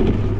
you.